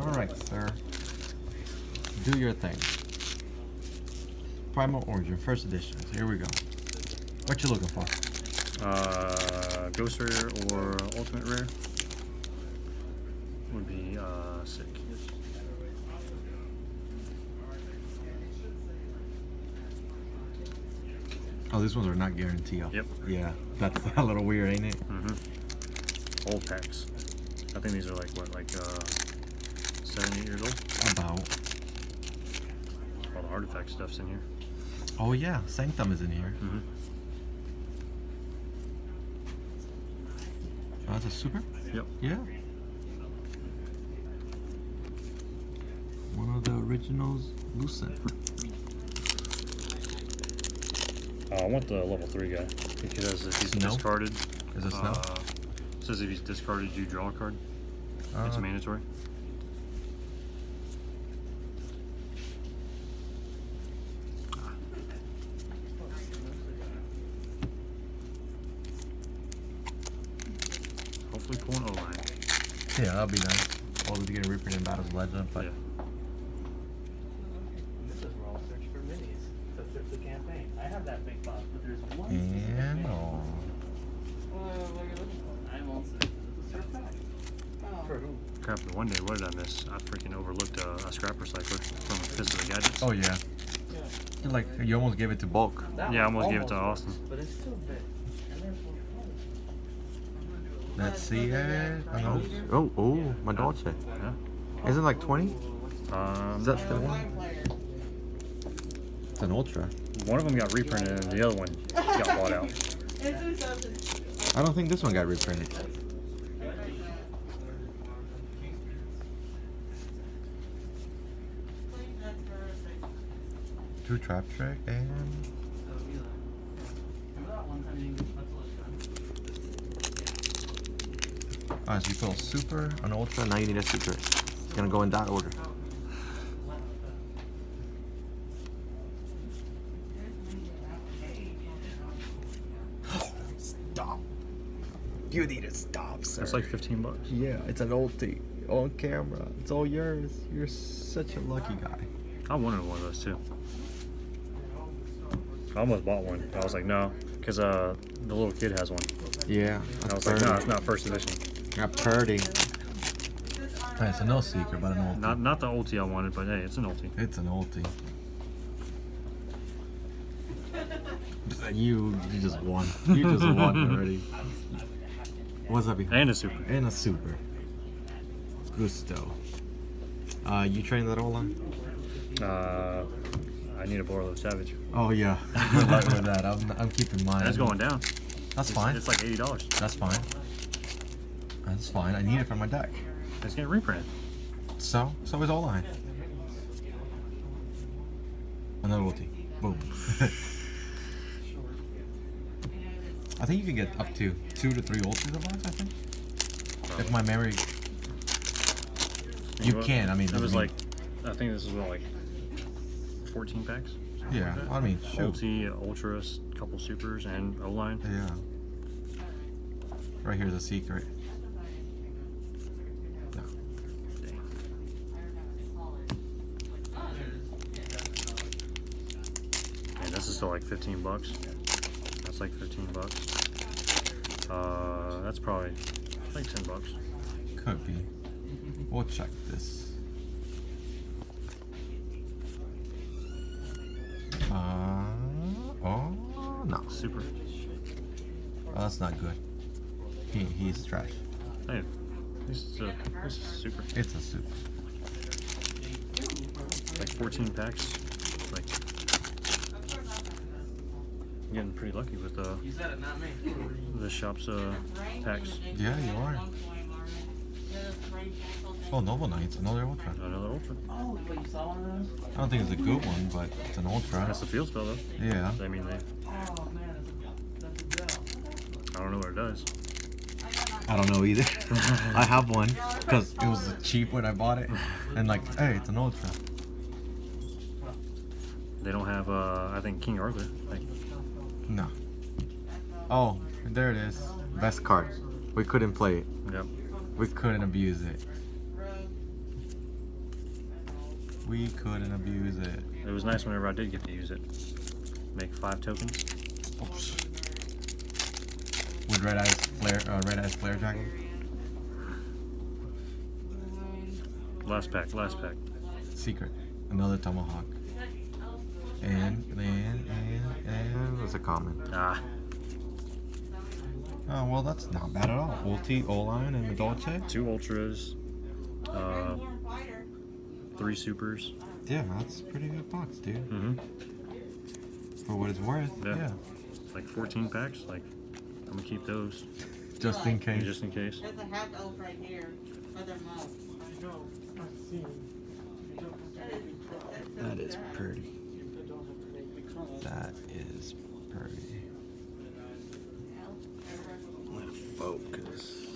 All right, sir. Do your thing. Primal Origin, first edition. Here we go. What you looking for? Uh, Ghost Rare or Ultimate Rare would be uh, sick. Oh, these ones are not guaranteed. Yep. Yeah, that's a little weird, ain't it? Mm-hmm. Old packs. I think these are like what, like uh, seven, eight years old. About. All the artifact stuff's in here. Oh yeah, Sanctum is in here. Mm-hmm. Oh, that's a super? Yep. Yeah. One of the originals, Lucent. Uh, I want the level three guy because if he's discarded, Is snow? uh, says if he's discarded, you draw a card. it's Uh, mandatory. Hopefully pull an O line. yeah, that'll be nice. All of getting reprinted in Battles of Legend, but Yeah. This is where I'll search for minis to fit the campaign. I have that big box, but there's one. and uh, oh, I won't say. It's a surf pack. For who? Crap, the one day, what did I miss? I freaking overlooked a, a scrap recycler from Fist of the Gadgets. oh yeah, Yeah. Like you almost gave it to bulk. That Yeah, I one almost gave it to Austin. But it's still big. And there's one. Let's see it. Oh. Oh, oh, my Dolce. Yeah. Isn't it like 20? Um, Is that the one? It's an Ultra. one of them got reprinted and the other one got bought out. I don't think this one got reprinted. Two Trap Trick and Alright, so you fill a super, an ultra, now you need a super. It's gonna go in that order. Stop. You need to stop, sir. That's like 15 bucks. Yeah, it's an ulti on camera. It's all yours. You're such a lucky guy. I wanted one of those too. I almost bought one. I was like, no, because uh, the little kid has one. Yeah, And I was like, no, it's not first edition. Got purdy. Alright, so no secret, but an ulti. Not not the ulti I wanted, but hey, it's an ulti. It's an ulti. You you just won. You just won already. What's up behind? And a super. And a super. Gusto. Uh, you train that all on? Uh, I need a Borlo Savage. Oh yeah. Good luck with that. I'm, I'm keeping mine. That's going down. That's It's- fine. It's like eighty dollars. That's fine. That's fine. I need it for my deck. It's getting reprinted. So, so is all line. Another ulti. Boom. I think you can get up to two to three ultis at once, I think. If my memory. You can, I mean, it was I like, I think this is what like fourteen packs. Yeah, like. I mean, shoot. Ulti, Ultras, couple supers, and O line. Yeah. Right here's a secret. This is still like 15 bucks. That's like 15 bucks. Uh, that's probably like 10 bucks. Could be. We'll check this. Uh, oh, no. Super. Oh, that's not good. He, he's trash. Hey, this is, a, this is super. It's a soup. Like 14 packs. Like, getting pretty lucky with uh, You said it, not me. the shop's uh, packs. Yeah, you are. Oh, Noble Knights, another Ultra. Another Ultra. Oh, wait, you saw one of those? I don't think it's a good one, but it's an Ultra. That's the field spell though. Yeah. I mean, they, Oh, man, that's a, that's a. I don't know what it does. I don't know either. I have one because it was cheap when I bought it, and like, hey, it's an Ultra. They don't have, uh, I think, King Arthur. Like, No. Oh, there it is. Best card. We couldn't play it. yep. We couldn't abuse it. We couldn't abuse it. It was nice whenever I did get to use it. Make five tokens. Oops. With red eyes flare, uh, red eyes flare dragon. Last pack, last pack. Secret. Another tomahawk. And and and a common. Ah, Oh well, that's not bad at all. Ulti, Oline, and the Dolce. two ultras, uh, three supers. Yeah, that's a pretty good box, dude. Mm-hmm. For what it's worth. Yeah. Yeah. Like 14 packs. Like, I'm gonna keep those Just in case. just in case. There's a half elf right here, other month. I know, I've seen. You don't have That to is, make big that's pretty. That is let it focus.